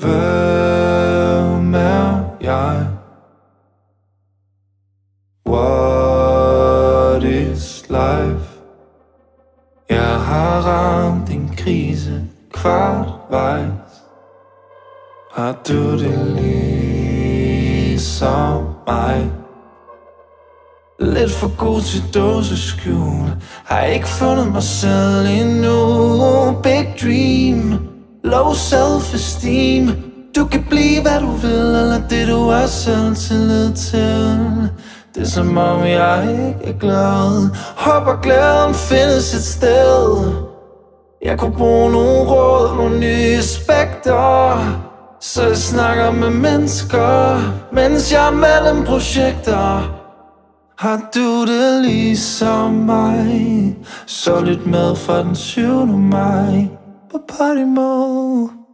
Hvem er jeg? What is life? Jeg har ramt en krise kvartvejs Har du det ligesom mig? Lidt for god til dåseskjul Har ikke fundet mig selv endnu Big dream Low self-esteem. Du kan blive hvad du vil Eller det du er selv tillid til. Det er som om jeg ikke er glad. Håber glæden findes et sted. Jeg kunne bruge nogle råd Nogle nye aspekter. Så jeg snakker med mennesker Mens jeg er mellem projekter. Har du det ligesom mig? Så lidt med fra den 7. maj. party mall.